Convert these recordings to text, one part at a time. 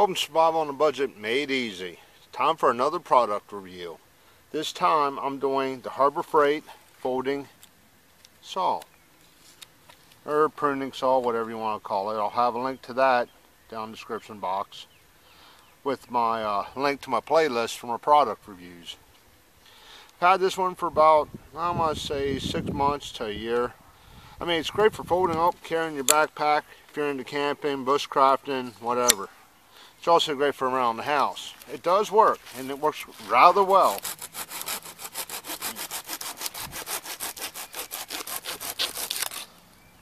Welcome to Survival on a Budget Made Easy. Time for another product review. This time I'm doing the Harbor Freight folding saw. Or pruning saw, whatever you want to call it. I'll have a link to that down in the description box with my uh, link to my playlist for my product reviews. I've had this one for about, I want to say, six months to a year. I mean, it's great for folding up, carrying your backpack, if you're into camping, bushcrafting, whatever. It's also great for around the house. It does work, and it works rather well.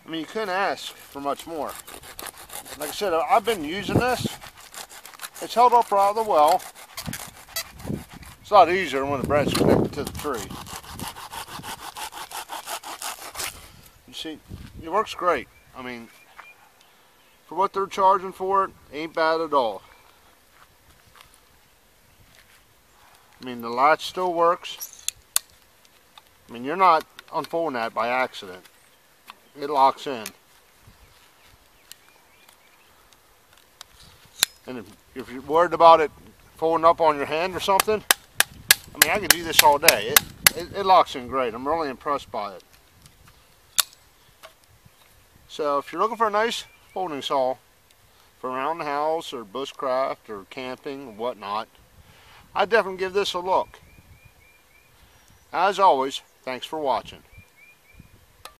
I mean, you couldn't ask for much more. Like I said, I've been using this. It's held up rather well. It's a lot easier when the branch is connected to the tree. You see, it works great. I mean, for what they're charging for it, ain't bad at all. I mean, the latch still works. I mean, you're not unfolding that by accident. It locks in. And if, if you're worried about it folding up on your hand or something, I mean, I can do this all day. It, it, it locks in great. I'm really impressed by it. So if you're looking for a nice folding saw for around the house or bushcraft or camping or whatnot, I'd definitely give this a look. As always, thanks for watching.